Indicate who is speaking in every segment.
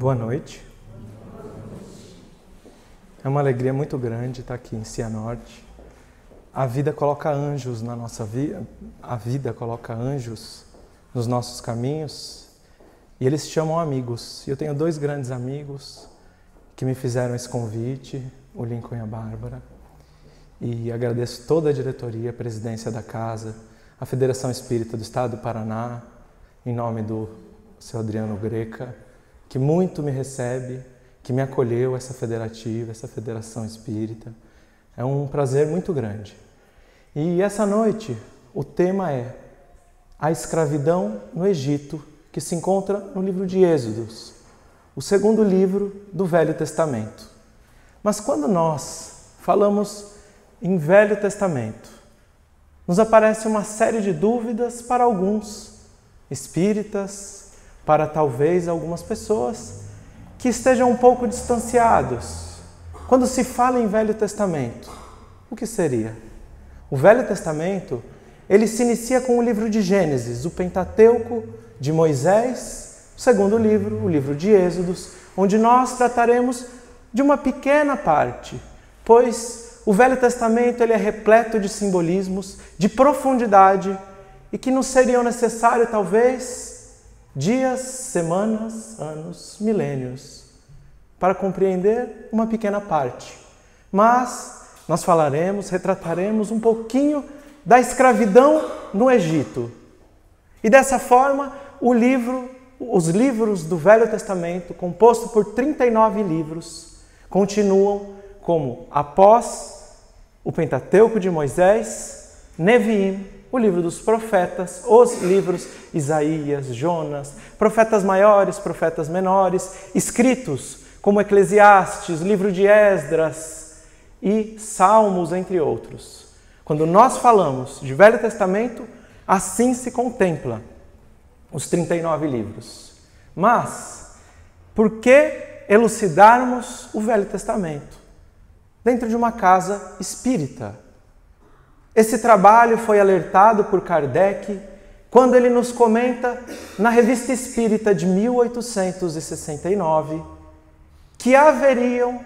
Speaker 1: Boa noite. É uma alegria muito grande estar aqui em Cianorte. A vida coloca anjos na nossa vida, a vida coloca anjos nos nossos caminhos e eles se chamam amigos. Eu tenho dois grandes amigos que me fizeram esse convite, o Lincoln e a Bárbara. E agradeço toda a diretoria, a presidência da casa, a Federação Espírita do Estado do Paraná, em nome do seu Adriano Greca que muito me recebe, que me acolheu essa federativa, essa federação espírita. É um prazer muito grande. E essa noite o tema é a escravidão no Egito, que se encontra no livro de Êxodos, o segundo livro do Velho Testamento. Mas quando nós falamos em Velho Testamento, nos aparece uma série de dúvidas para alguns espíritas, para talvez algumas pessoas que estejam um pouco distanciados. Quando se fala em Velho Testamento, o que seria? O Velho Testamento, ele se inicia com o livro de Gênesis, o Pentateuco de Moisés, o segundo livro, o livro de Êxodos, onde nós trataremos de uma pequena parte, pois o Velho Testamento ele é repleto de simbolismos, de profundidade e que nos seriam necessário talvez dias, semanas, anos, milênios, para compreender uma pequena parte. Mas nós falaremos, retrataremos um pouquinho da escravidão no Egito. E dessa forma, o livro, os livros do Velho Testamento, composto por 39 livros, continuam como após o Pentateuco de Moisés, Neviim, o livro dos profetas, os livros Isaías, Jonas, profetas maiores, profetas menores, escritos como Eclesiastes, livro de Esdras e Salmos, entre outros. Quando nós falamos de Velho Testamento, assim se contempla os 39 livros. Mas, por que elucidarmos o Velho Testamento? Dentro de uma casa espírita, esse trabalho foi alertado por Kardec quando ele nos comenta na Revista Espírita de 1869 que haveriam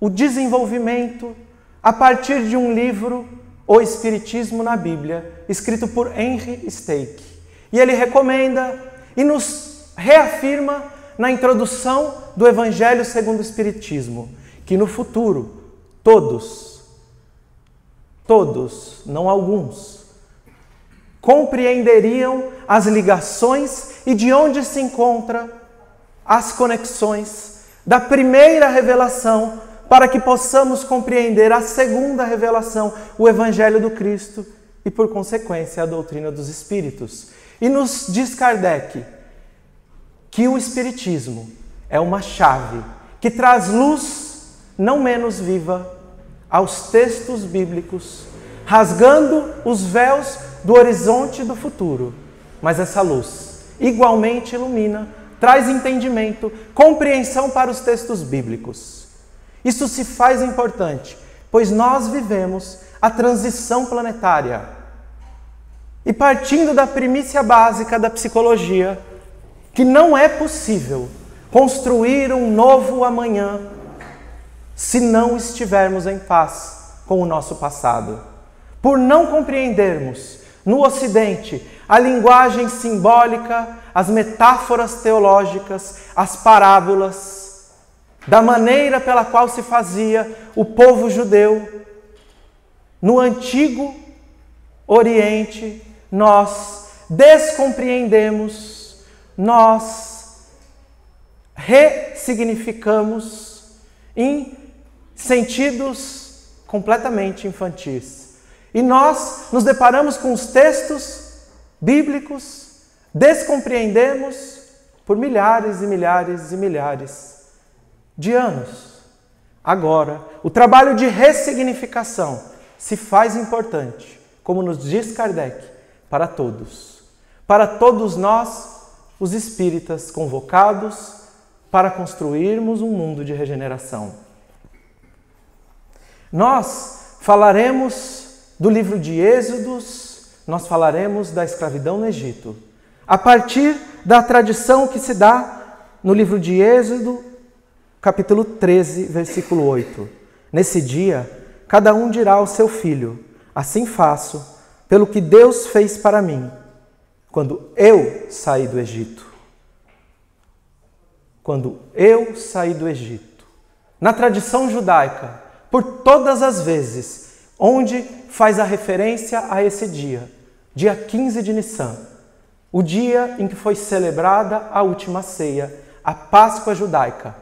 Speaker 1: o desenvolvimento a partir de um livro, O Espiritismo na Bíblia, escrito por Henry Stake. E ele recomenda e nos reafirma na introdução do Evangelho segundo o Espiritismo que no futuro todos todos, não alguns, compreenderiam as ligações e de onde se encontra as conexões da primeira revelação para que possamos compreender a segunda revelação, o evangelho do Cristo e por consequência a doutrina dos espíritos. E nos diz Kardec que o espiritismo é uma chave que traz luz não menos viva aos textos bíblicos, rasgando os véus do horizonte do futuro. Mas essa luz igualmente ilumina, traz entendimento, compreensão para os textos bíblicos. Isso se faz importante, pois nós vivemos a transição planetária. E partindo da primícia básica da psicologia, que não é possível construir um novo amanhã se não estivermos em paz com o nosso passado. Por não compreendermos no Ocidente a linguagem simbólica, as metáforas teológicas, as parábolas, da maneira pela qual se fazia o povo judeu no antigo Oriente, nós descompreendemos, nós ressignificamos sentidos completamente infantis. E nós nos deparamos com os textos bíblicos, descompreendemos por milhares e milhares e milhares de anos. Agora, o trabalho de ressignificação se faz importante, como nos diz Kardec, para todos. Para todos nós, os espíritas convocados para construirmos um mundo de regeneração. Nós falaremos do livro de Êxodos, nós falaremos da escravidão no Egito, a partir da tradição que se dá no livro de Êxodo, capítulo 13, versículo 8. Nesse dia, cada um dirá ao seu filho: Assim faço, pelo que Deus fez para mim, quando eu saí do Egito. Quando eu saí do Egito. Na tradição judaica, por todas as vezes onde faz a referência a esse dia, dia 15 de Nissan, o dia em que foi celebrada a última ceia, a Páscoa judaica,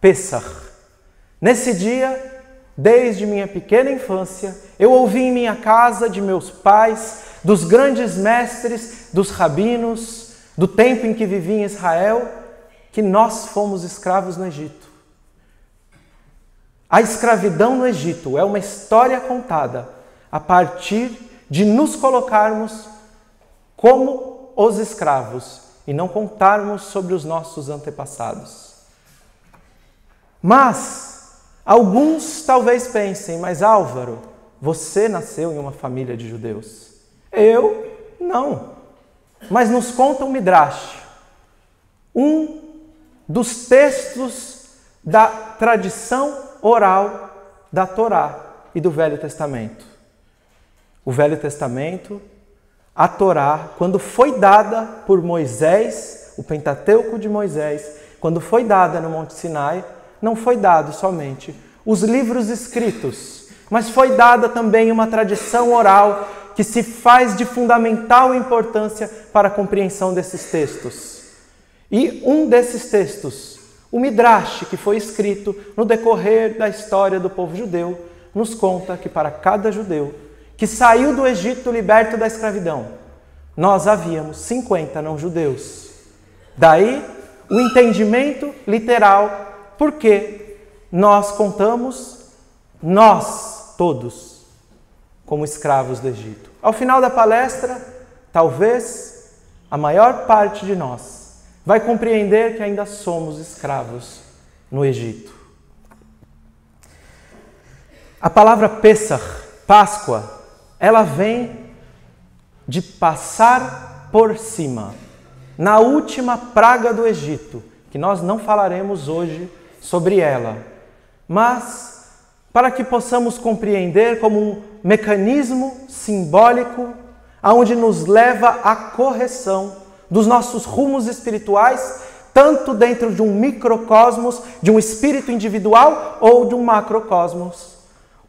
Speaker 1: Pesach. Nesse dia, desde minha pequena infância, eu ouvi em minha casa de meus pais, dos grandes mestres, dos rabinos, do tempo em que vivi em Israel, que nós fomos escravos no Egito. A escravidão no Egito é uma história contada a partir de nos colocarmos como os escravos e não contarmos sobre os nossos antepassados. Mas alguns talvez pensem, mas Álvaro, você nasceu em uma família de judeus. Eu não. Mas nos conta o Midrash, um dos textos da tradição oral da Torá e do Velho Testamento. O Velho Testamento, a Torá, quando foi dada por Moisés, o Pentateuco de Moisés, quando foi dada no Monte Sinai, não foi dado somente os livros escritos, mas foi dada também uma tradição oral que se faz de fundamental importância para a compreensão desses textos. E um desses textos o Midrash, que foi escrito no decorrer da história do povo judeu, nos conta que para cada judeu que saiu do Egito liberto da escravidão, nós havíamos 50 não-judeus. Daí o entendimento literal, porque nós contamos, nós todos, como escravos do Egito. Ao final da palestra, talvez a maior parte de nós vai compreender que ainda somos escravos no Egito. A palavra Pesach, Páscoa, ela vem de passar por cima. Na última praga do Egito, que nós não falaremos hoje sobre ela, mas para que possamos compreender como um mecanismo simbólico aonde nos leva à correção dos nossos rumos espirituais, tanto dentro de um microcosmos, de um espírito individual ou de um macrocosmos,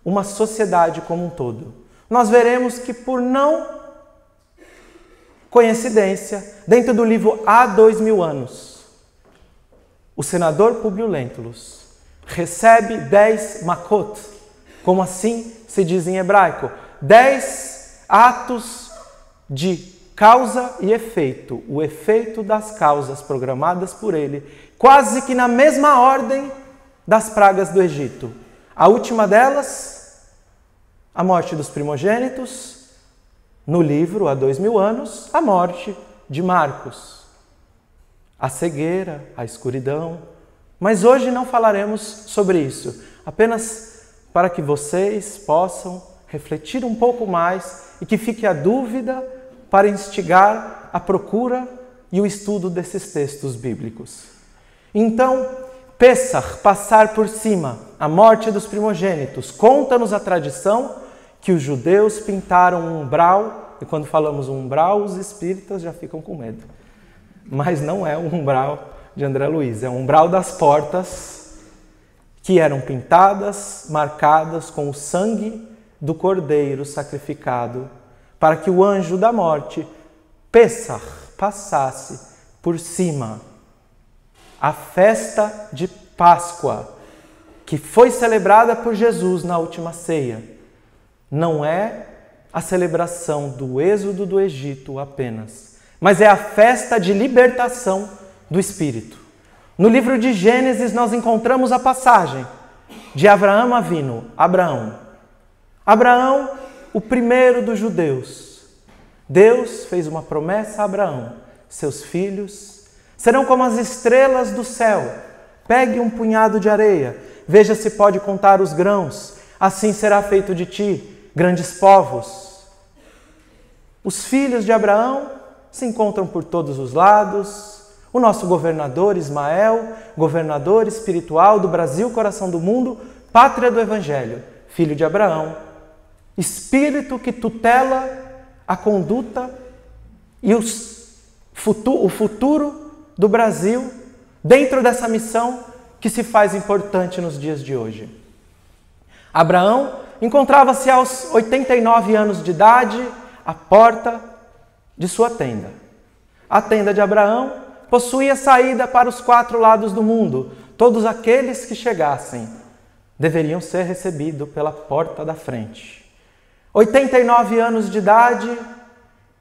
Speaker 1: uma sociedade como um todo. Nós veremos que, por não coincidência, dentro do livro Há Dois Mil Anos, o senador Publio Lentulus recebe dez makot, como assim se diz em hebraico, dez atos de causa e efeito, o efeito das causas programadas por ele, quase que na mesma ordem das pragas do Egito. A última delas, a morte dos primogênitos, no livro, há dois mil anos, a morte de Marcos. A cegueira, a escuridão. Mas hoje não falaremos sobre isso. apenas para que vocês possam refletir um pouco mais e que fique a dúvida para instigar a procura e o estudo desses textos bíblicos. Então, Pessah, passar por cima, a morte dos primogênitos, conta-nos a tradição que os judeus pintaram um umbral, e quando falamos umbral, os espíritas já ficam com medo. Mas não é o umbral de André Luiz, é o umbral das portas que eram pintadas, marcadas com o sangue do cordeiro sacrificado, para que o anjo da morte, Pessah, passasse por cima. A festa de Páscoa, que foi celebrada por Jesus na última ceia, não é a celebração do êxodo do Egito apenas, mas é a festa de libertação do Espírito. No livro de Gênesis nós encontramos a passagem de Abraão Avino, Abraão, Abraão, o primeiro dos judeus. Deus fez uma promessa a Abraão: seus filhos serão como as estrelas do céu. Pegue um punhado de areia, veja se pode contar os grãos, assim será feito de ti grandes povos. Os filhos de Abraão se encontram por todos os lados. O nosso governador Ismael, governador espiritual do Brasil, coração do mundo, pátria do Evangelho, filho de Abraão, espírito que tutela a conduta e o futuro do Brasil dentro dessa missão que se faz importante nos dias de hoje. Abraão encontrava-se aos 89 anos de idade à porta de sua tenda. A tenda de Abraão possuía saída para os quatro lados do mundo. Todos aqueles que chegassem deveriam ser recebidos pela porta da frente. 89 anos de idade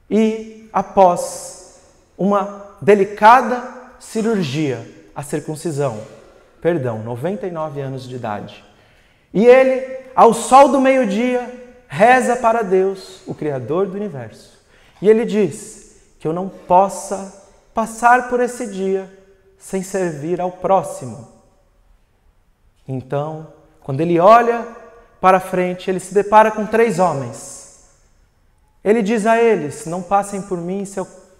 Speaker 1: e após uma delicada cirurgia, a circuncisão, perdão, 99 anos de idade. E ele, ao sol do meio-dia, reza para Deus, o Criador do universo. E ele diz que eu não possa passar por esse dia sem servir ao próximo. Então, quando ele olha para frente, ele se depara com três homens. Ele diz a eles: Não passem por mim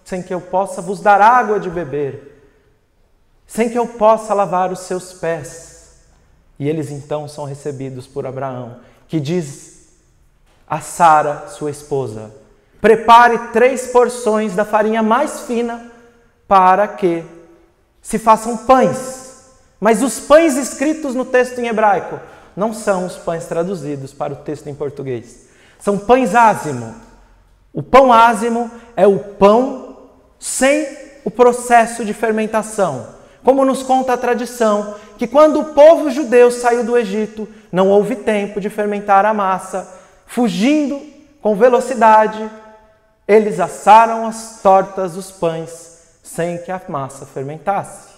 Speaker 1: sem que eu possa vos dar água de beber, sem que eu possa lavar os seus pés. E eles então são recebidos por Abraão, que diz a Sara, sua esposa: Prepare três porções da farinha mais fina para que se façam pães. Mas os pães escritos no texto em hebraico não são os pães traduzidos para o texto em português. São pães ázimo. O pão ázimo é o pão sem o processo de fermentação. Como nos conta a tradição, que quando o povo judeu saiu do Egito, não houve tempo de fermentar a massa, fugindo com velocidade, eles assaram as tortas dos pães sem que a massa fermentasse.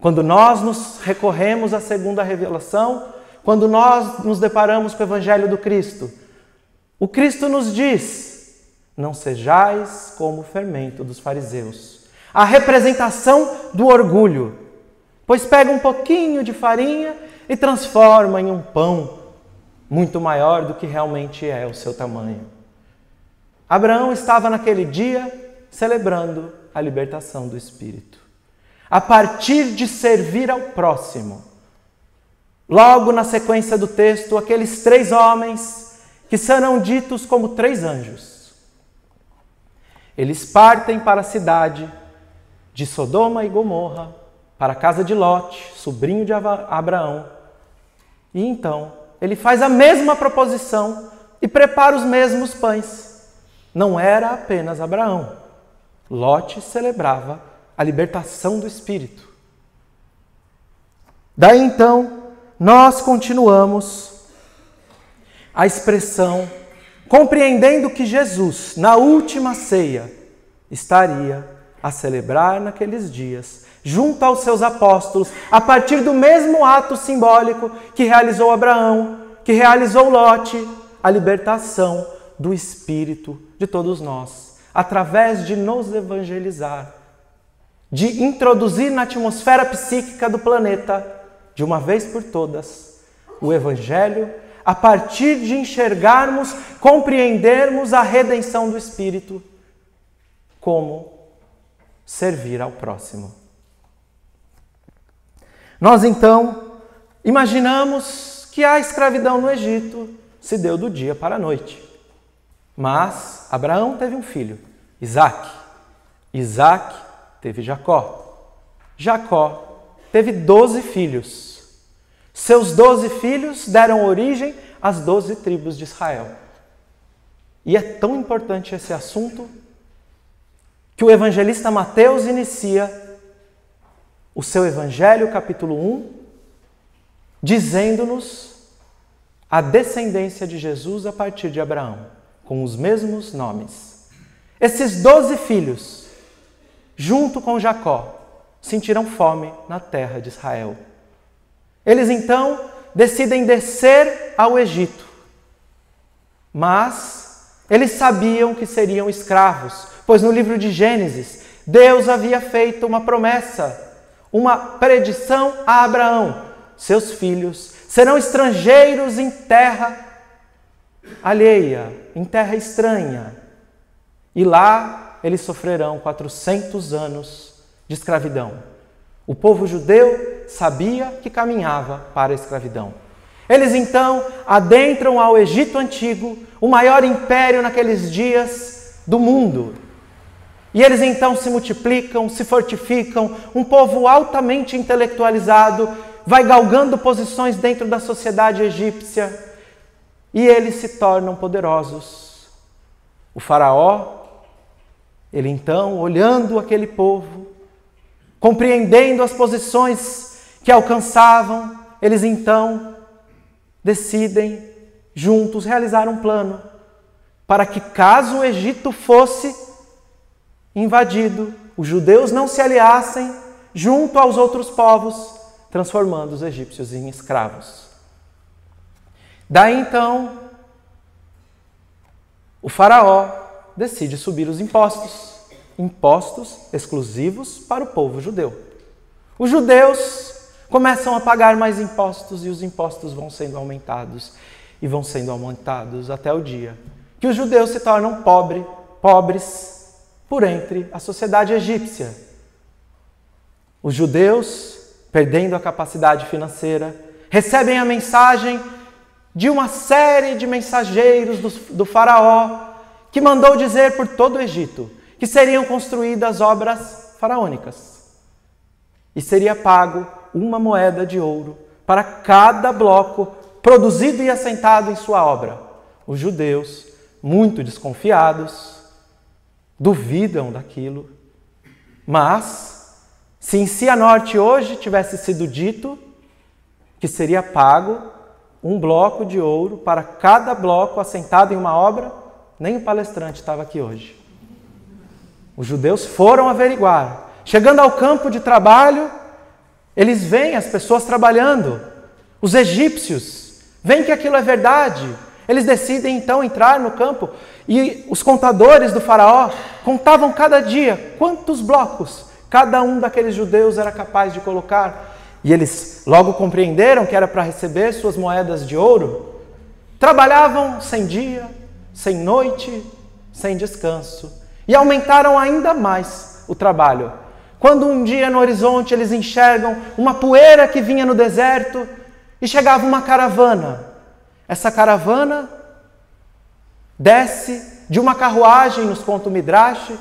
Speaker 1: Quando nós nos recorremos à segunda revelação, quando nós nos deparamos com o Evangelho do Cristo, o Cristo nos diz: não sejais como o fermento dos fariseus. A representação do orgulho, pois pega um pouquinho de farinha e transforma em um pão muito maior do que realmente é o seu tamanho. Abraão estava naquele dia celebrando a libertação do Espírito a partir de servir ao próximo. Logo na sequência do texto, aqueles três homens que serão ditos como três anjos. Eles partem para a cidade de Sodoma e Gomorra, para a casa de Lot, sobrinho de Abraão. E então, ele faz a mesma proposição e prepara os mesmos pães. Não era apenas Abraão. Lot celebrava a libertação do espírito. Daí então, nós continuamos a expressão compreendendo que Jesus, na última ceia, estaria a celebrar naqueles dias, junto aos seus apóstolos, a partir do mesmo ato simbólico que realizou Abraão, que realizou Lote, a libertação do espírito de todos nós, através de nos evangelizar de introduzir na atmosfera psíquica do planeta de uma vez por todas, o Evangelho a partir de enxergarmos, compreendermos a redenção do Espírito como servir ao próximo. Nós então imaginamos que a escravidão no Egito se deu do dia para a noite. Mas Abraão teve um filho, Isaac. Isaac teve Jacó. Jacó teve doze filhos. Seus doze filhos deram origem às doze tribos de Israel. E é tão importante esse assunto que o evangelista Mateus inicia o seu evangelho, capítulo 1, dizendo-nos a descendência de Jesus a partir de Abraão, com os mesmos nomes. Esses doze filhos, junto com Jacó, sentiram fome na terra de Israel. Eles então decidem descer ao Egito. Mas eles sabiam que seriam escravos, pois no livro de Gênesis, Deus havia feito uma promessa, uma predição a Abraão: seus filhos serão estrangeiros em terra alheia, em terra estranha. E lá eles sofrerão 400 anos de escravidão. O povo judeu sabia que caminhava para a escravidão. Eles então adentram ao Egito Antigo, o maior império naqueles dias do mundo. E eles então se multiplicam, se fortificam, um povo altamente intelectualizado, vai galgando posições dentro da sociedade egípcia e eles se tornam poderosos. O Faraó, ele então, olhando aquele povo, Compreendendo as posições que alcançavam, eles então decidem juntos realizar um plano para que, caso o Egito fosse invadido, os judeus não se aliassem junto aos outros povos, transformando os egípcios em escravos. Daí então, o Faraó decide subir os impostos impostos exclusivos para o povo judeu. Os judeus começam a pagar mais impostos e os impostos vão sendo aumentados e vão sendo aumentados até o dia que os judeus se tornam pobre, pobres por entre a sociedade egípcia. Os judeus, perdendo a capacidade financeira, recebem a mensagem de uma série de mensageiros do, do faraó que mandou dizer por todo o Egito que seriam construídas obras faraônicas. E seria pago uma moeda de ouro para cada bloco produzido e assentado em sua obra. Os judeus, muito desconfiados, duvidam daquilo. Mas, se em Cianorte hoje tivesse sido dito que seria pago um bloco de ouro para cada bloco assentado em uma obra, nem o palestrante estava aqui hoje. Os judeus foram averiguar. Chegando ao campo de trabalho, eles veem as pessoas trabalhando. Os egípcios veem que aquilo é verdade. Eles decidem então entrar no campo e os contadores do Faraó contavam cada dia quantos blocos cada um daqueles judeus era capaz de colocar. E eles logo compreenderam que era para receber suas moedas de ouro. Trabalhavam sem dia, sem noite, sem descanso e aumentaram ainda mais o trabalho. Quando um dia no horizonte eles enxergam uma poeira que vinha no deserto e chegava uma caravana. Essa caravana desce de uma carruagem, nos conta o Midrash,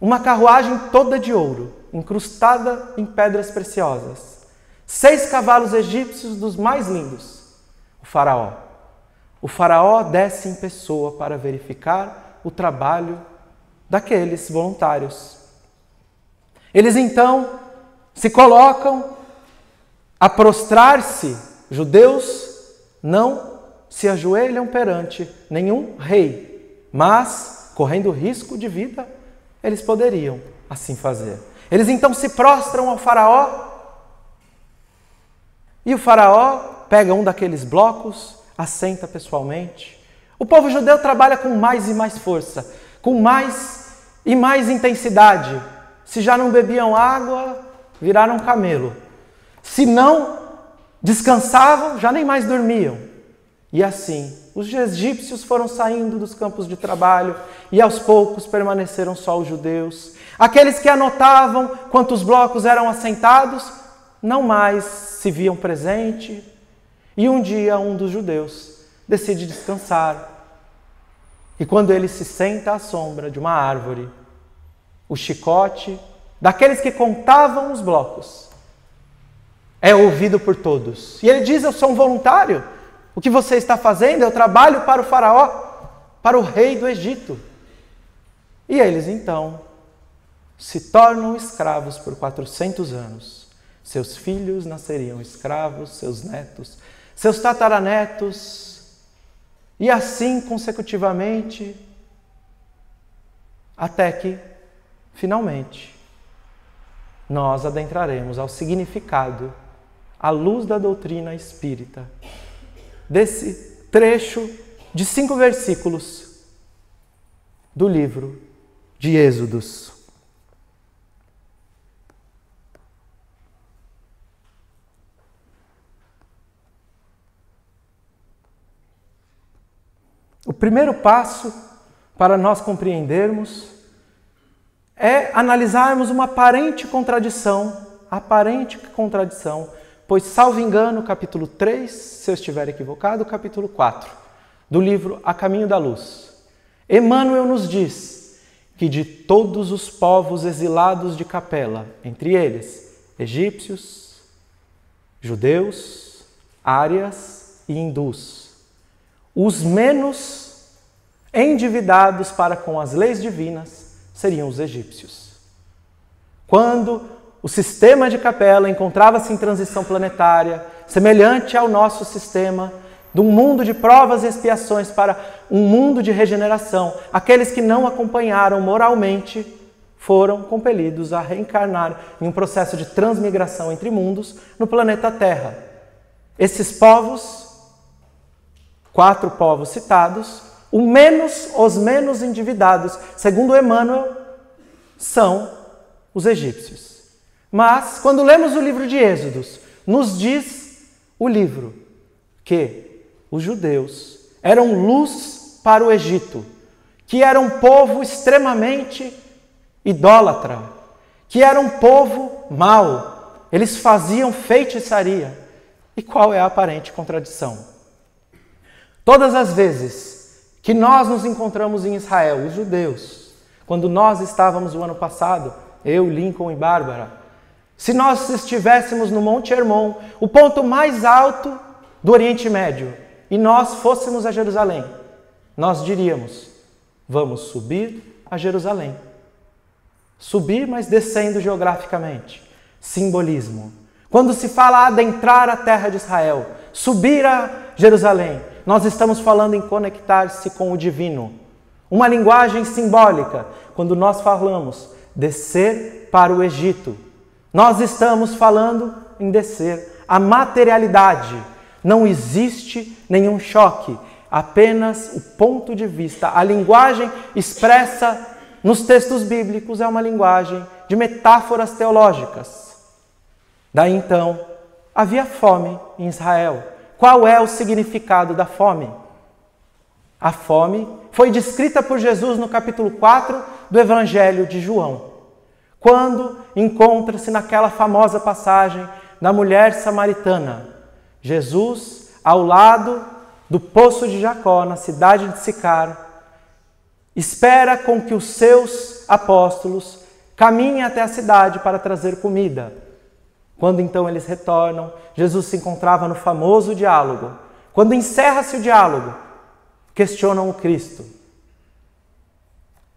Speaker 1: uma carruagem toda de ouro, incrustada em pedras preciosas. Seis cavalos egípcios dos mais lindos. O faraó. O faraó desce em pessoa para verificar o trabalho daqueles voluntários. Eles então se colocam a prostrar-se, judeus não se ajoelham perante nenhum rei, mas, correndo risco de vida, eles poderiam assim fazer. Eles então se prostram ao Faraó e o Faraó pega um daqueles blocos, assenta pessoalmente o povo judeu trabalha com mais e mais força, com mais e mais intensidade. Se já não bebiam água, viraram camelo. Se não descansavam, já nem mais dormiam. E assim, os egípcios foram saindo dos campos de trabalho e aos poucos permaneceram só os judeus. Aqueles que anotavam quantos blocos eram assentados, não mais se viam presente. E um dia um dos judeus decide descansar. E quando ele se senta à sombra de uma árvore, o chicote daqueles que contavam os blocos é ouvido por todos. E ele diz: Eu sou um voluntário. O que você está fazendo? Eu trabalho para o Faraó, para o rei do Egito. E eles então se tornam escravos por 400 anos. Seus filhos nasceriam escravos, seus netos, seus tataranetos, e assim consecutivamente, até que, finalmente, nós adentraremos ao significado, à luz da doutrina espírita, desse trecho de cinco versículos do livro de Êxodos. Primeiro passo para nós compreendermos é analisarmos uma aparente contradição, aparente contradição, pois, salvo engano, capítulo 3, se eu estiver equivocado, capítulo 4, do livro A Caminho da Luz. Emmanuel nos diz que de todos os povos exilados de Capela, entre eles egípcios, judeus, árias e hindus, os menos endividados para com as leis divinas seriam os egípcios. Quando o sistema de capela encontrava-se em transição planetária, semelhante ao nosso sistema, de um mundo de provas e expiações para um mundo de regeneração, aqueles que não acompanharam moralmente foram compelidos a reencarnar em um processo de transmigração entre mundos no planeta Terra. Esses povos quatro povos citados, o menos, os menos endividados, segundo Emmanuel, são os egípcios. Mas, quando lemos o livro de Êxodos, nos diz o livro que os judeus eram luz para o Egito, que era um povo extremamente idólatra, que era um povo mau, eles faziam feitiçaria. E qual é a aparente contradição? Todas as vezes que nós nos encontramos em Israel, os judeus, quando nós estávamos o ano passado, eu, Lincoln e Bárbara, se nós estivéssemos no Monte Hermon, o ponto mais alto do Oriente Médio, e nós fôssemos a Jerusalém, nós diríamos: vamos subir a Jerusalém. Subir, mas descendo geograficamente. Simbolismo. Quando se fala adentrar a terra de Israel, subir a Jerusalém, nós estamos falando em conectar-se com o divino. Uma linguagem simbólica, quando nós falamos descer para o Egito, nós estamos falando em descer a materialidade. Não existe nenhum choque, apenas o ponto de vista. A linguagem expressa nos textos bíblicos é uma linguagem de metáforas teológicas. Daí então, havia fome em Israel. Qual é o significado da fome? A fome foi descrita por Jesus no capítulo 4 do Evangelho de João, quando encontra-se naquela famosa passagem da mulher samaritana. Jesus, ao lado do poço de Jacó, na cidade de Sicar, espera com que os seus apóstolos caminhem até a cidade para trazer comida. Quando então eles retornam, Jesus se encontrava no famoso diálogo. Quando encerra-se o diálogo, questionam o Cristo: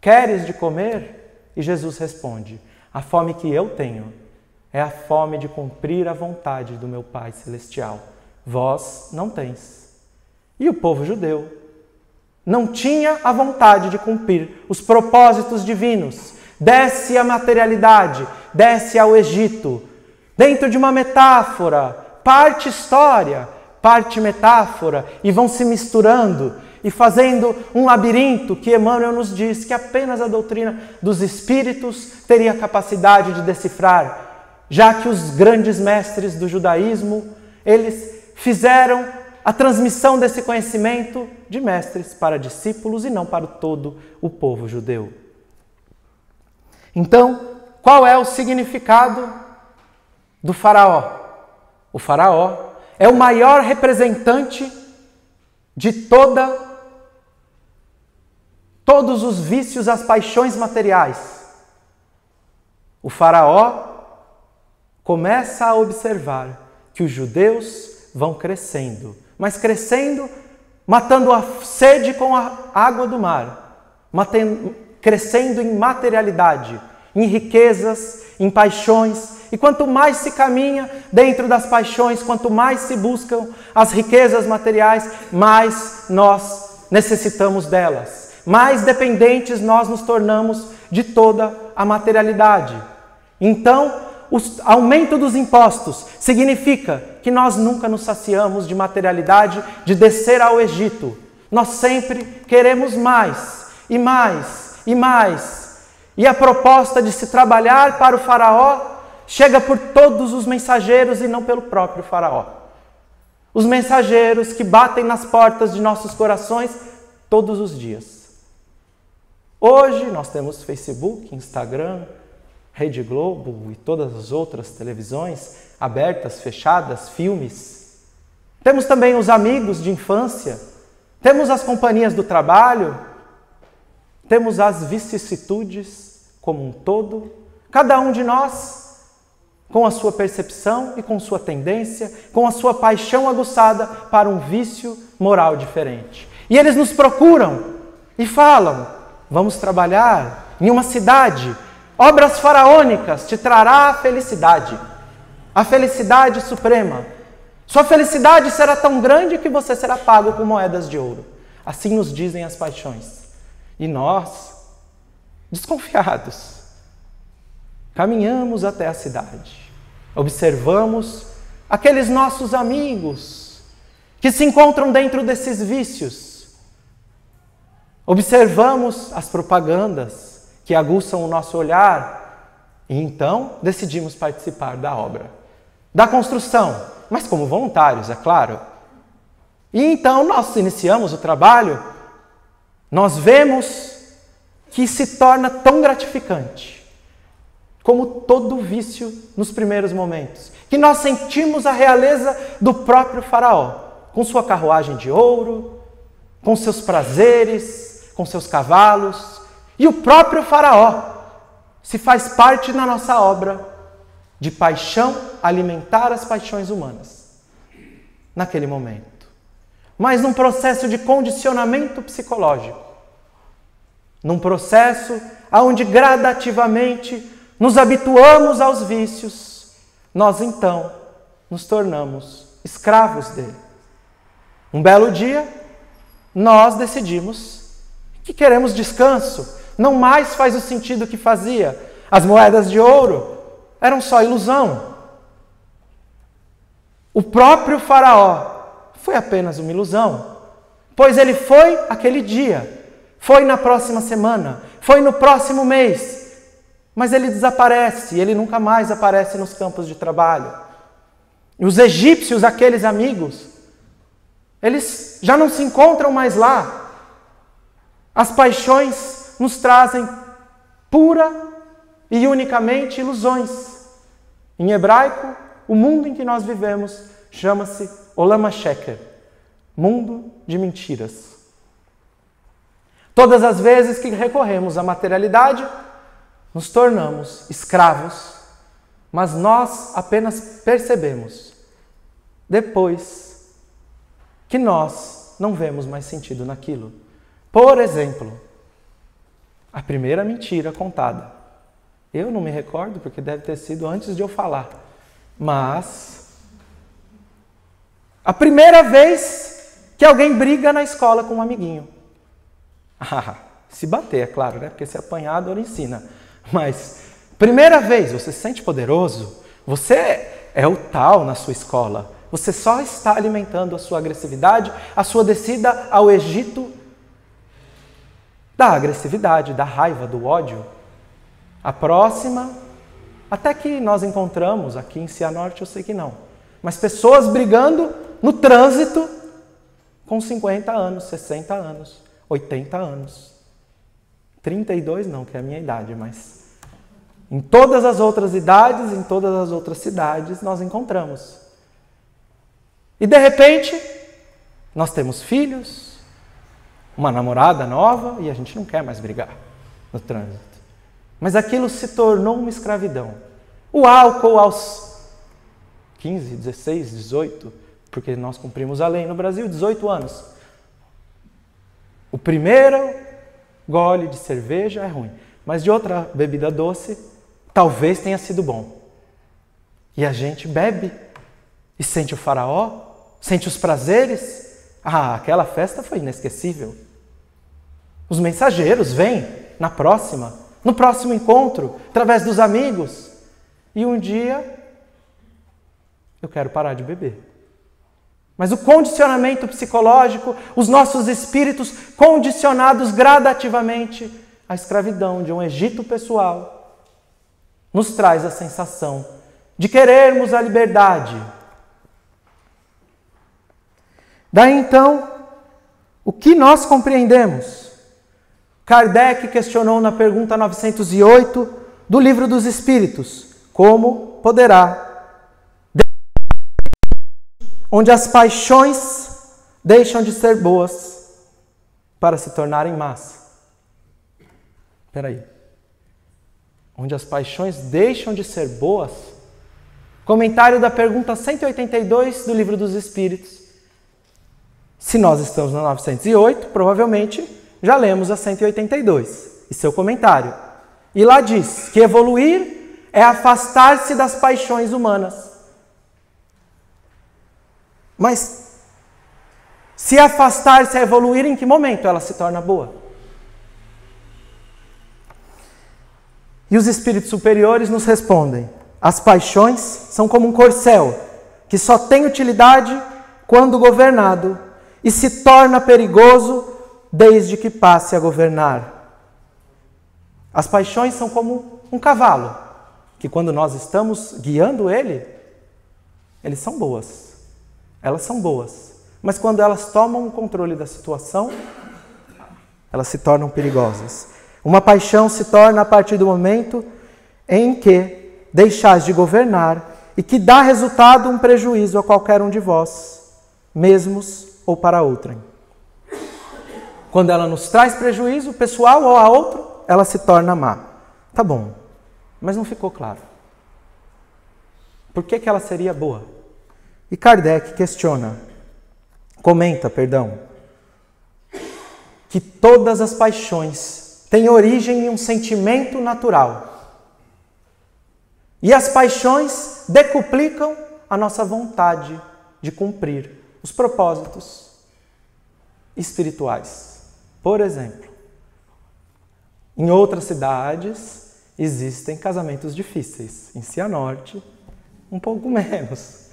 Speaker 1: Queres de comer? E Jesus responde: A fome que eu tenho é a fome de cumprir a vontade do meu Pai celestial. Vós não tens. E o povo judeu não tinha a vontade de cumprir os propósitos divinos. Desce a materialidade, desce ao Egito, dentro de uma metáfora, parte história, parte metáfora, e vão se misturando e fazendo um labirinto que Emmanuel nos diz que apenas a doutrina dos espíritos teria capacidade de decifrar. já que os grandes mestres do judaísmo, eles fizeram a transmissão desse conhecimento de mestres para discípulos e não para todo o povo judeu. Então, qual é o significado do Faraó? O Faraó é o maior representante de toda todos os vícios, as paixões materiais. O Faraó começa a observar que os judeus vão crescendo, mas crescendo, matando a sede com a água do mar, crescendo em materialidade, em riquezas, em paixões. E quanto mais se caminha dentro das paixões, quanto mais se buscam as riquezas materiais, mais nós necessitamos delas. Mais dependentes nós nos tornamos de toda a materialidade. Então, o aumento dos impostos significa que nós nunca nos saciamos de materialidade, de descer ao Egito. Nós sempre queremos mais e mais e mais. E a proposta de se trabalhar para o Faraó chega por todos os mensageiros e não pelo próprio Faraó. Os mensageiros que batem nas portas de nossos corações todos os dias. Hoje nós temos Facebook, Instagram, Rede Globo e todas as outras televisões abertas, fechadas, filmes. Temos também os amigos de infância, temos as companhias do trabalho, temos as vicissitudes como um todo, cada um de nós com a sua percepção e com sua tendência, com a sua paixão aguçada para um vício moral diferente. E eles nos procuram e falam: vamos trabalhar em uma cidade Obras faraônicas te trará a felicidade, a felicidade suprema. Sua felicidade será tão grande que você será pago com moedas de ouro. Assim nos dizem as paixões. E nós, desconfiados, caminhamos até a cidade. Observamos aqueles nossos amigos que se encontram dentro desses vícios. Observamos as propagandas que aguçam o nosso olhar. E então decidimos participar da obra, da construção, mas como voluntários, é claro. E então nós iniciamos o trabalho, nós vemos que se torna tão gratificante, como todo vício nos primeiros momentos, que nós sentimos a realeza do próprio Faraó, com sua carruagem de ouro, com seus prazeres, com seus cavalos, e o próprio Faraó se faz parte na nossa obra de paixão, alimentar as paixões humanas naquele momento. Mas num processo de condicionamento psicológico, num processo onde gradativamente nos habituamos aos vícios, nós então nos tornamos escravos dele. Um belo dia, nós decidimos que queremos descanso, não mais faz o sentido que fazia. As moedas de ouro eram só ilusão. O próprio Faraó foi apenas uma ilusão, pois ele foi aquele dia, foi na próxima semana, foi no próximo mês, mas ele desaparece, ele nunca mais aparece nos campos de trabalho. E os egípcios, aqueles amigos, eles já não se encontram mais lá. As paixões nos trazem pura e unicamente ilusões. Em hebraico, o mundo em que nós vivemos chama-se Olama Sheker, mundo de mentiras. Todas as vezes que recorremos à materialidade, nos tornamos escravos, mas nós apenas percebemos depois que nós não vemos mais sentido naquilo. Por exemplo, a primeira mentira contada. Eu não me recordo porque deve ter sido antes de eu falar. Mas a primeira vez que alguém briga na escola com um amiguinho. Ah, se bater, é claro, né? Porque se apanhado, ele ensina. Mas primeira vez, você se sente poderoso, você é o tal na sua escola. Você só está alimentando a sua agressividade, a sua descida ao Egito da agressividade, da raiva, do ódio. A próxima Até que nós encontramos aqui em Cianorte, eu sei que não. Mas pessoas brigando no trânsito com 50 anos, 60 anos, 80 anos. 32 não, que é a minha idade, mas em todas as outras idades, em todas as outras cidades, nós encontramos. E de repente, nós temos filhos, uma namorada nova e a gente não quer mais brigar no trânsito. Mas aquilo se tornou uma escravidão. O álcool aos 15, 16, 18, porque nós cumprimos a lei no Brasil, 18 anos. O primeiro gole de cerveja é ruim, mas de outra bebida doce, talvez tenha sido bom. E a gente bebe e sente o faraó, sente os prazeres. Ah, aquela festa foi inesquecível. Os mensageiros vêm na próxima, no próximo encontro, através dos amigos. E um dia eu quero parar de beber. Mas o condicionamento psicológico, os nossos espíritos condicionados gradativamente à escravidão de um Egito pessoal, nos traz a sensação de querermos a liberdade. Daí então, o que nós compreendemos? Kardec questionou na pergunta 908 do Livro dos Espíritos: como poderá onde as paixões deixam de ser boas para se tornarem más. Espera aí. Onde as paixões deixam de ser boas? Comentário da pergunta 182 do Livro dos Espíritos. Se nós estamos na 908, provavelmente já lemos a 182 e seu comentário. E lá diz que evoluir é afastar-se das paixões humanas. Mas se afastar, se evoluir, em que momento ela se torna boa? E os espíritos superiores nos respondem: as paixões são como um corcel que só tem utilidade quando governado e se torna perigoso desde que passe a governar. As paixões são como um cavalo, que quando nós estamos guiando ele, eles são boas. Elas são boas. Mas quando elas tomam o controle da situação, elas se tornam perigosas. Uma paixão se torna a partir do momento em que deixais de governar e que dá resultado um prejuízo a qualquer um de vós, mesmos ou para outrem. Quando ela nos traz prejuízo pessoal ou a outro, ela se torna má. Tá bom, mas não ficou claro. Por que, que ela seria boa? E Kardec questiona, comenta, perdão, que todas as paixões têm origem em um sentimento natural. E as paixões decuplicam a nossa vontade de cumprir os propósitos espirituais. Por exemplo, em outras cidades existem casamentos difíceis. Em Cianorte, um pouco menos.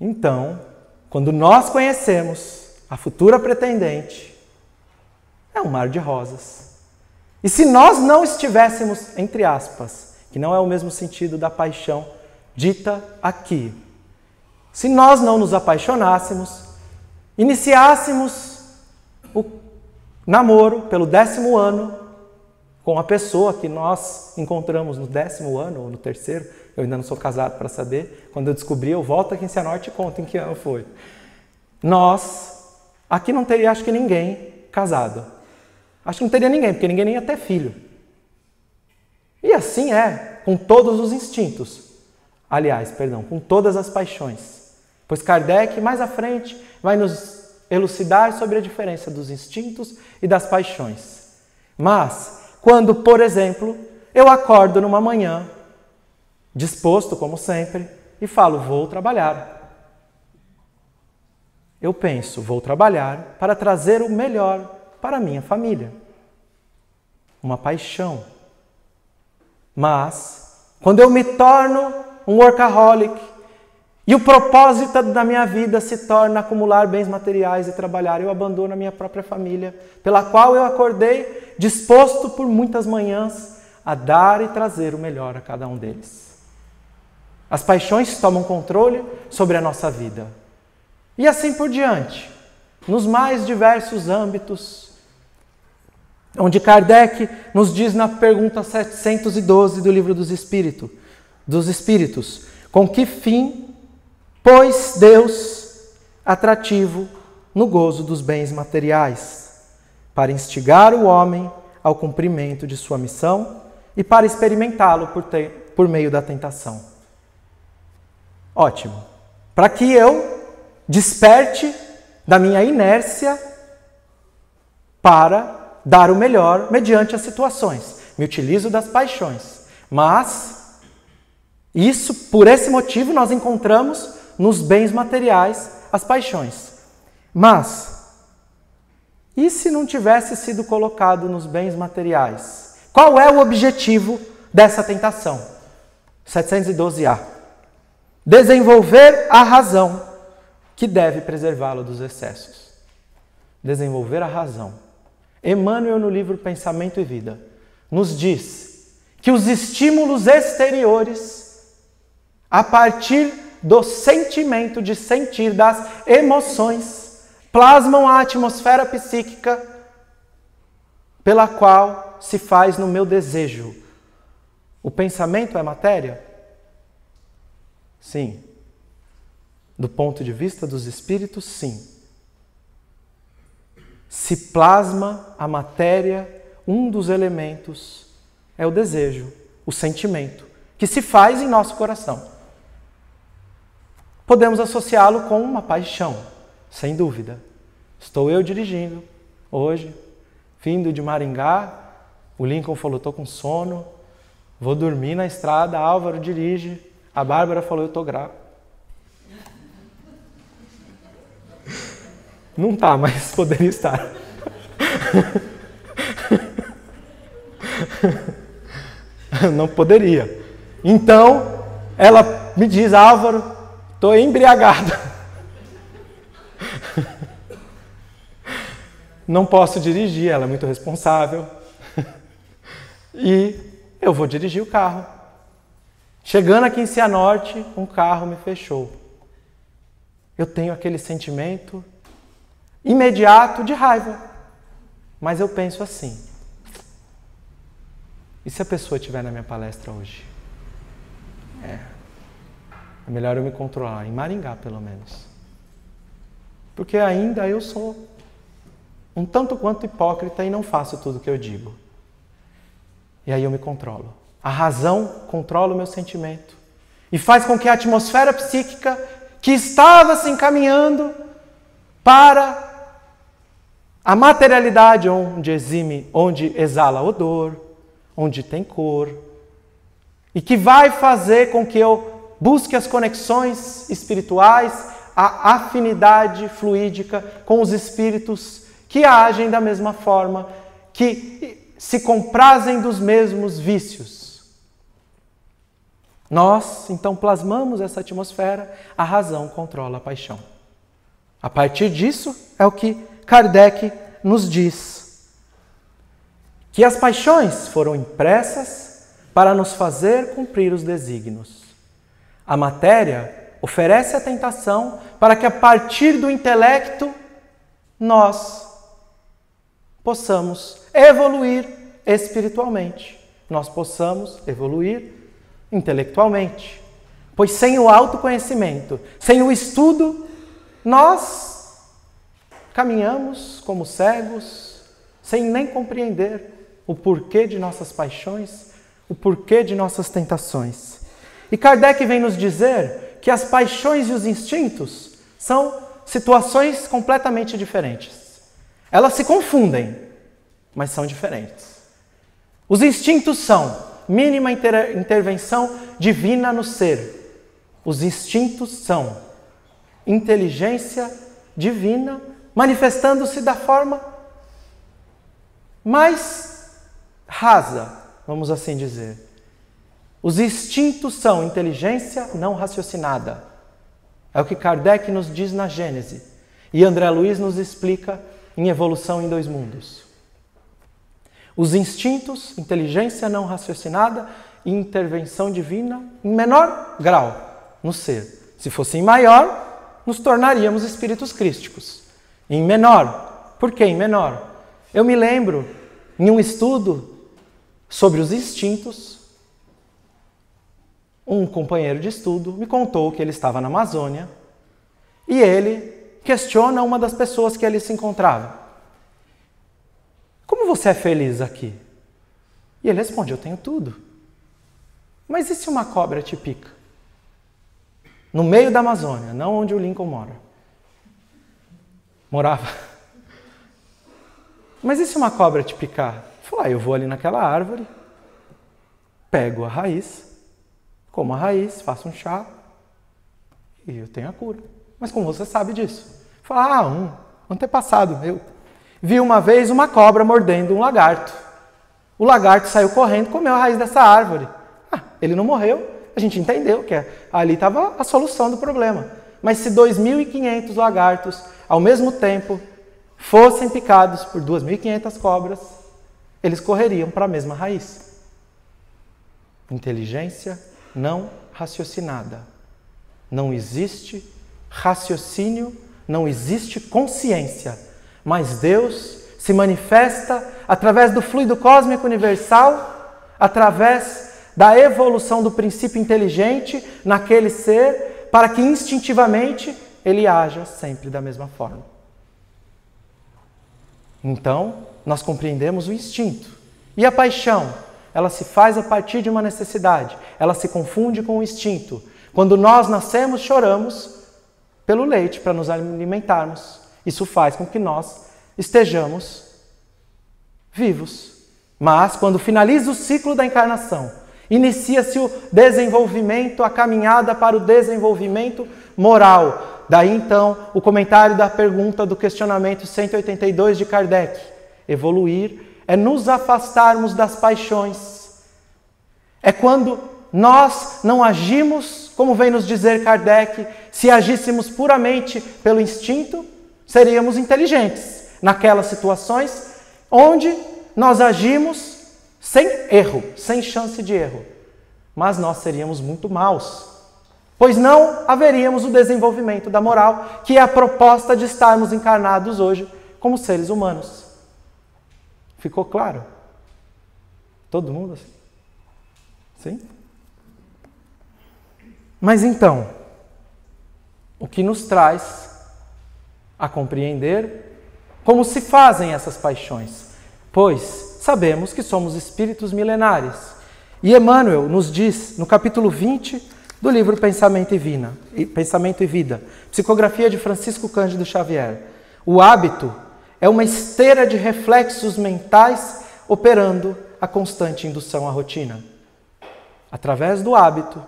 Speaker 1: Então, quando nós conhecemos a futura pretendente, é um mar de rosas. E se nós não estivéssemos, entre aspas, que não é o mesmo sentido da paixão dita aqui, se nós não nos apaixonássemos, iniciássemos o namoro pelo décimo ano com a pessoa que nós encontramos no décimo ano ou no terceiro, eu ainda não sou casado para saber. Quando eu descobri, eu volto aqui em Cianorte e conto em que ano foi. Nós, aqui não teria, acho que ninguém casado. Acho que não teria ninguém, porque ninguém nem ia ter filho. E assim é com todos os instintos. Aliás, perdão, com todas as paixões. Pois Kardec, mais à frente, vai nos elucidar sobre a diferença dos instintos e das paixões. Mas, quando, por exemplo, eu acordo numa manhã disposto, como sempre, e falo: vou trabalhar. Eu penso: vou trabalhar para trazer o melhor para minha família. Uma paixão. Mas, quando eu me torno um workaholic e o propósito da minha vida se torna acumular bens materiais e trabalhar, eu abandono a minha própria família, pela qual eu acordei disposto por muitas manhãs a dar e trazer o melhor a cada um deles. As paixões tomam controle sobre a nossa vida. E assim por diante, nos mais diversos âmbitos, onde Kardec nos diz na pergunta 712 do livro dos Espíritos, dos Espíritos, com que fim pôs Deus atrativo no gozo dos bens materiais, para instigar o homem ao cumprimento de sua missão e para experimentá-lo por, por meio da tentação. Ótimo. Para que eu desperte da minha inércia para dar o melhor mediante as situações. Me utilizo das paixões. Mas isso, por esse motivo, nós encontramos nos bens materiais as paixões. Mas e se não tivesse sido colocado nos bens materiais? Qual é o objetivo dessa tentação? 712A. Desenvolver a razão que deve preservá-lo dos excessos. Desenvolver a razão. Emmanuel, no livro Pensamento e Vida, nos diz que os estímulos exteriores, a partir do sentimento de sentir, das emoções, plasmam a atmosfera psíquica pela qual se faz no meu desejo. O pensamento é matéria? Sim. Do ponto de vista dos espíritos, sim. Se plasma a matéria, um dos elementos é o desejo, o sentimento, que se faz em nosso coração. Podemos associá-lo com uma paixão sem dúvida. Estou eu dirigindo hoje, vindo de Maringá. O Lincoln falou: estou com sono, vou dormir na estrada. Álvaro dirige. A Bárbara falou: eu estou grávida. Não tá, mas poderia estar. Não poderia. Então, ela me diz: Álvaro, estou embriagada. Não posso dirigir, ela é muito responsável. e eu vou dirigir o carro. Chegando aqui em Cianorte, um carro me fechou. Eu tenho aquele sentimento imediato de raiva. Mas eu penso assim: e se a pessoa estiver na minha palestra hoje? É. Melhor eu me controlar, em Maringá pelo menos. Porque ainda eu sou um tanto quanto hipócrita e não faço tudo o que eu digo. E aí eu me controlo. A razão controla o meu sentimento e faz com que a atmosfera psíquica que estava se encaminhando para a materialidade onde exime, onde exala odor, onde tem cor, e que vai fazer com que eu busque as conexões espirituais, a afinidade fluídica com os espíritos que agem da mesma forma, que se comprazem dos mesmos vícios. Nós, então, plasmamos essa atmosfera, a razão controla a paixão. A partir disso, é o que Kardec nos diz: que as paixões foram impressas para nos fazer cumprir os desígnios. A matéria oferece a tentação para que, a partir do intelecto, nós possamos evoluir espiritualmente, nós possamos evoluir intelectualmente. Pois sem o autoconhecimento, sem o estudo, nós caminhamos como cegos, sem nem compreender o porquê de nossas paixões, o porquê de nossas tentações. E Kardec vem nos dizer que as paixões e os instintos são situações completamente diferentes. Elas se confundem, mas são diferentes. Os instintos são mínima inter intervenção divina no ser. Os instintos são inteligência divina manifestando-se da forma mais rasa, vamos assim dizer. Os instintos são inteligência não raciocinada. É o que Kardec nos diz na Gênese. E André Luiz nos explica em Evolução em Dois Mundos. Os instintos, inteligência não raciocinada e intervenção divina em menor grau no ser. Se fosse em maior, nos tornaríamos espíritos crísticos. Em menor. Por que em menor? Eu me lembro em um estudo sobre os instintos, um companheiro de estudo me contou que ele estava na Amazônia e ele questiona uma das pessoas que ali se encontrava. Como você é feliz aqui? E ele responde: Eu tenho tudo. Mas e se uma cobra te pica? No meio da Amazônia, não onde o Lincoln mora. Morava. Mas e se uma cobra te picar? Falou, ah, eu vou ali naquela árvore, pego a raiz, como a raiz, faço um chá e eu tenho a cura. Mas como você sabe disso? Fala, ah, um antepassado meu. Vi uma vez uma cobra mordendo um lagarto. O lagarto saiu correndo comeu a raiz dessa árvore. Ah, ele não morreu. A gente entendeu que ali estava a solução do problema. Mas se 2.500 lagartos, ao mesmo tempo, fossem picados por 2.500 cobras, eles correriam para a mesma raiz. Inteligência não raciocinada. Não existe raciocínio, não existe consciência, mas Deus se manifesta através do fluido cósmico universal, através da evolução do princípio inteligente naquele ser, para que instintivamente ele haja sempre da mesma forma. Então, nós compreendemos o instinto. E a paixão? Ela se faz a partir de uma necessidade, ela se confunde com o instinto. Quando nós nascemos, choramos pelo leite para nos alimentarmos. Isso faz com que nós estejamos vivos. Mas quando finaliza o ciclo da encarnação, inicia-se o desenvolvimento, a caminhada para o desenvolvimento moral. Daí então o comentário da pergunta do questionamento 182 de Kardec. Evoluir é nos afastarmos das paixões. É quando nós não agimos, como vem nos dizer Kardec, se agíssemos puramente pelo instinto, seríamos inteligentes. Naquelas situações onde nós agimos sem erro, sem chance de erro. Mas nós seríamos muito maus, pois não haveríamos o desenvolvimento da moral, que é a proposta de estarmos encarnados hoje como seres humanos. Ficou claro? Todo mundo assim? Sim? Mas então, o que nos traz a compreender como se fazem essas paixões? Pois sabemos que somos espíritos milenares. E Emmanuel nos diz no capítulo 20 do livro Pensamento e, Vida, Pensamento e Vida, psicografia de Francisco Cândido Xavier. O hábito é uma esteira de reflexos mentais operando a constante indução à rotina. Através do hábito,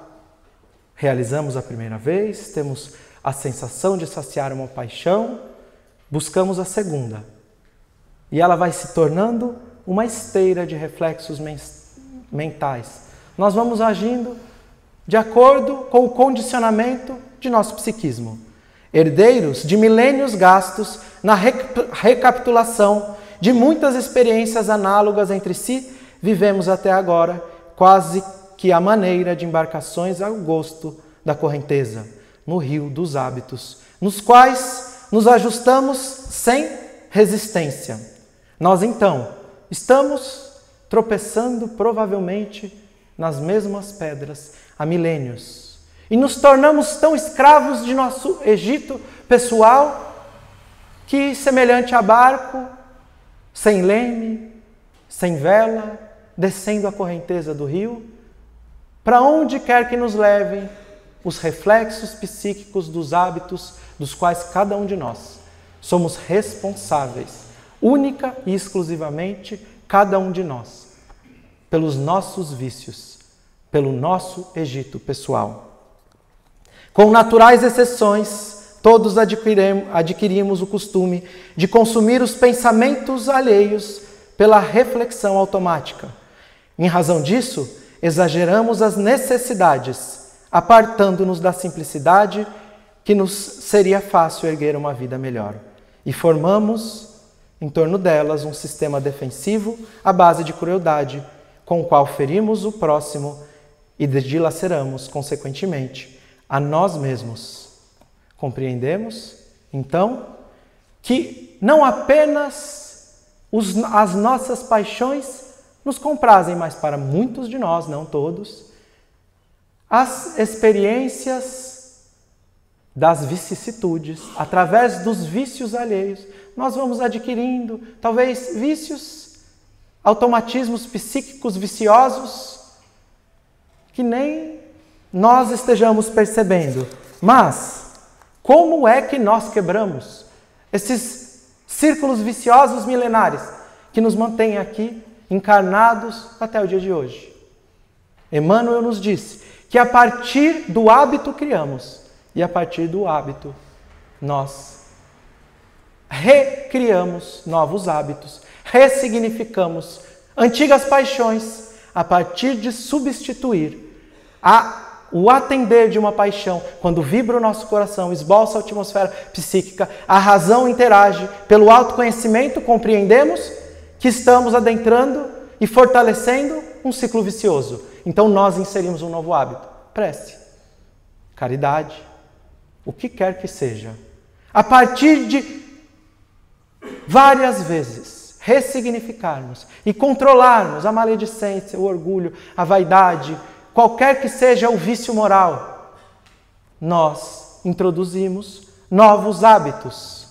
Speaker 1: realizamos a primeira vez, temos a sensação de saciar uma paixão, buscamos a segunda. E ela vai se tornando uma esteira de reflexos mentais. Nós vamos agindo de acordo com o condicionamento de nosso psiquismo herdeiros de milênios gastos na recapitulação de muitas experiências análogas entre si, vivemos até agora quase que a maneira de embarcações ao gosto da correnteza, no rio dos hábitos, nos quais nos ajustamos sem resistência. Nós então estamos tropeçando provavelmente nas mesmas pedras há milênios e nos tornamos tão escravos de nosso Egito pessoal que, semelhante a barco, sem leme, sem vela, descendo a correnteza do rio, para onde quer que nos levem os reflexos psíquicos dos hábitos dos quais cada um de nós somos responsáveis, única e exclusivamente cada um de nós, pelos nossos vícios, pelo nosso Egito pessoal. Com naturais exceções, todos adquirimos o costume de consumir os pensamentos alheios pela reflexão automática. Em razão disso, exageramos as necessidades, apartando-nos da simplicidade que nos seria fácil erguer uma vida melhor. E formamos em torno delas um sistema defensivo à base de crueldade, com o qual ferimos o próximo e dilaceramos, consequentemente, a nós mesmos. Compreendemos, então, que não apenas os, as nossas paixões nos comprazem, mas para muitos de nós, não todos, as experiências das vicissitudes, através dos vícios alheios, nós vamos adquirindo talvez vícios, automatismos psíquicos viciosos que nem nós estejamos percebendo. Mas como é que nós quebramos esses círculos viciosos milenares que nos mantêm aqui encarnados até o dia de hoje? Emmanuel nos disse que a partir do hábito criamos e a partir do hábito nós recriamos novos hábitos, ressignificamos antigas paixões a partir de substituir a, o atender de uma paixão. Quando vibra o nosso coração, esboça a atmosfera psíquica, a razão interage, pelo autoconhecimento compreendemos que estamos adentrando e fortalecendo um ciclo vicioso. Então nós inserimos um novo hábito: prece, caridade, o que quer que seja. A partir de várias vezes ressignificarmos e controlarmos a maledicência, o orgulho, a vaidade, qualquer que seja o vício moral, nós introduzimos novos hábitos.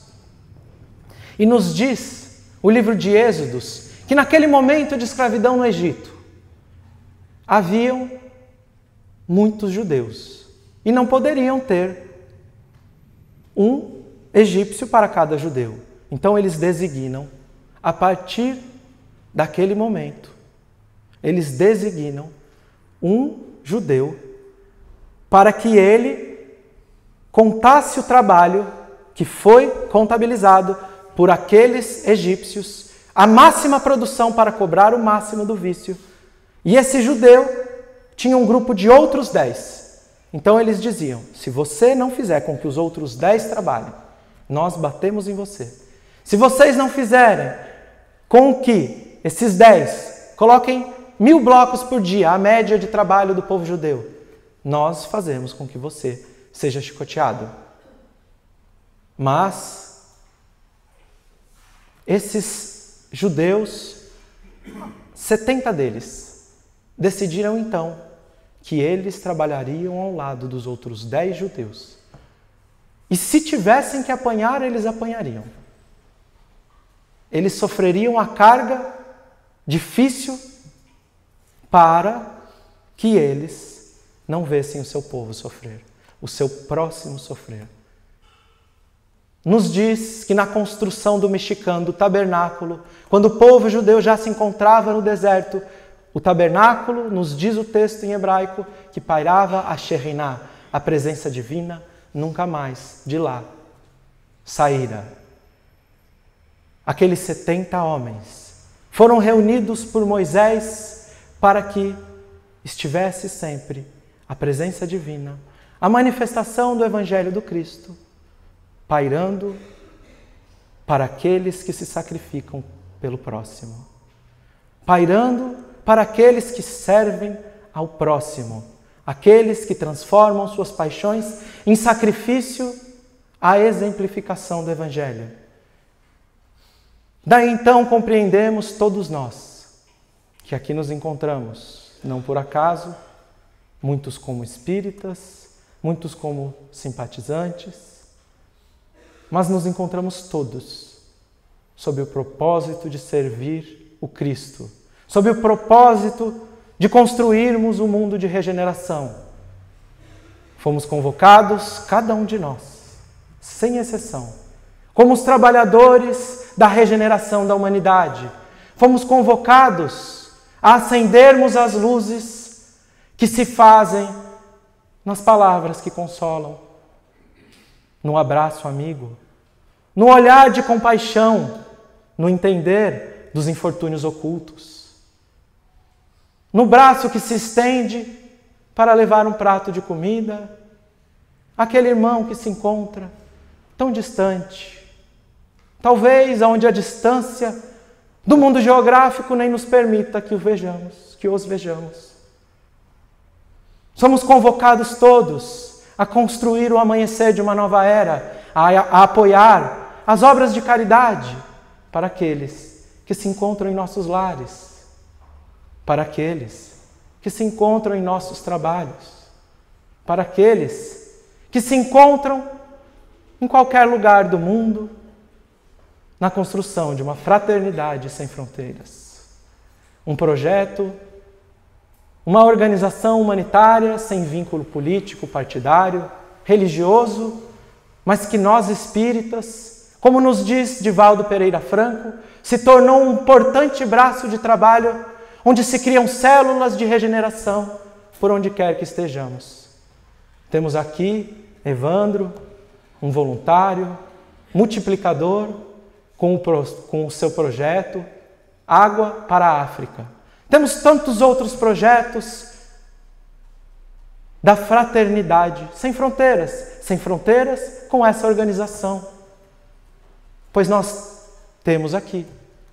Speaker 1: E nos diz o livro de Êxodos que naquele momento de escravidão no Egito haviam muitos judeus e não poderiam ter um egípcio para cada judeu. Então eles designam, a partir daquele momento, eles designam um judeu para que ele contasse o trabalho que foi contabilizado por aqueles egípcios, a máxima produção para cobrar o máximo do vício. E esse judeu tinha um grupo de outros dez. Então eles diziam: se você não fizer com que os outros dez trabalhem, nós batemos em você. Se vocês não fizerem com que esses dez coloquem mil blocos por dia, a média de trabalho do povo judeu, nós fazemos com que você seja chicoteado. Mas esses judeus, 70 deles, decidiram então que eles trabalhariam ao lado dos outros 10 judeus. E se tivessem que apanhar, eles apanhariam eles sofreriam a carga difícil para que eles não vissem o seu povo sofrer, o seu próximo sofrer. Nos diz que na construção do mexicano, do tabernáculo, quando o povo judeu já se encontrava no deserto, o tabernáculo, nos diz o texto em hebraico, que pairava a Sheriná, a presença divina, nunca mais de lá saíra aqueles 70 homens foram reunidos por Moisés para que estivesse sempre a presença divina, a manifestação do Evangelho do Cristo, pairando para aqueles que se sacrificam pelo próximo, pairando para aqueles que servem ao próximo, aqueles que transformam suas paixões em sacrifício à exemplificação do Evangelho. Daí então compreendemos todos nós que aqui nos encontramos, não por acaso, muitos como espíritas, muitos como simpatizantes, mas nos encontramos todos sob o propósito de servir o Cristo, sob o propósito de construirmos um mundo de regeneração. Fomos convocados, cada um de nós, sem exceção, como os trabalhadores da regeneração da humanidade. Fomos convocados acendermos as luzes que se fazem nas palavras que consolam, no abraço amigo, no olhar de compaixão, no entender dos infortúnios ocultos, no braço que se estende para levar um prato de comida, aquele irmão que se encontra tão distante, Talvez onde a distância do mundo geográfico nem nos permita que o vejamos, que os vejamos. Somos convocados todos a construir o amanhecer de uma nova era, a, a apoiar as obras de caridade para aqueles que se encontram em nossos lares, para aqueles que se encontram em nossos trabalhos, para aqueles que se encontram em qualquer lugar do mundo, na construção de uma fraternidade sem fronteiras. Um projeto, uma organização humanitária sem vínculo político, partidário, religioso, mas que nós espíritas, como nos diz Divaldo Pereira Franco, se tornou um importante braço de trabalho onde se criam células de regeneração por onde quer que estejamos. Temos aqui Evandro, um voluntário, multiplicador, com o, com o seu projeto Água para a África. Temos tantos outros projetos da fraternidade, sem fronteiras, sem fronteiras com essa organização. Pois nós temos aqui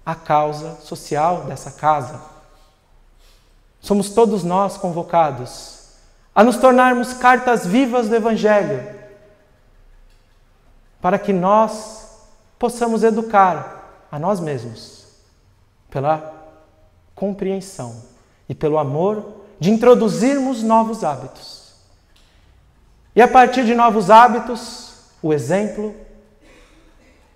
Speaker 1: a causa social dessa casa. Somos todos nós convocados a nos tornarmos cartas vivas do Evangelho, para que nós possamos educar a nós mesmos pela compreensão e pelo amor de introduzirmos novos hábitos. E a partir de novos hábitos, o exemplo,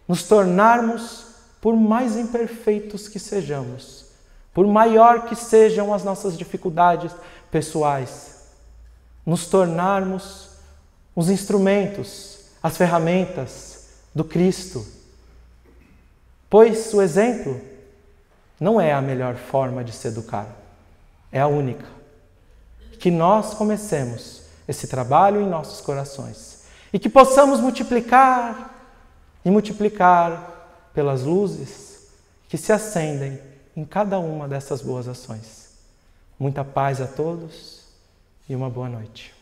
Speaker 1: nos tornarmos, por mais imperfeitos que sejamos, por maior que sejam as nossas dificuldades pessoais, nos tornarmos os instrumentos as ferramentas do Cristo. Pois o exemplo não é a melhor forma de se educar, é a única. Que nós comecemos esse trabalho em nossos corações e que possamos multiplicar e multiplicar pelas luzes que se acendem em cada uma dessas boas ações. Muita paz a todos e uma boa noite.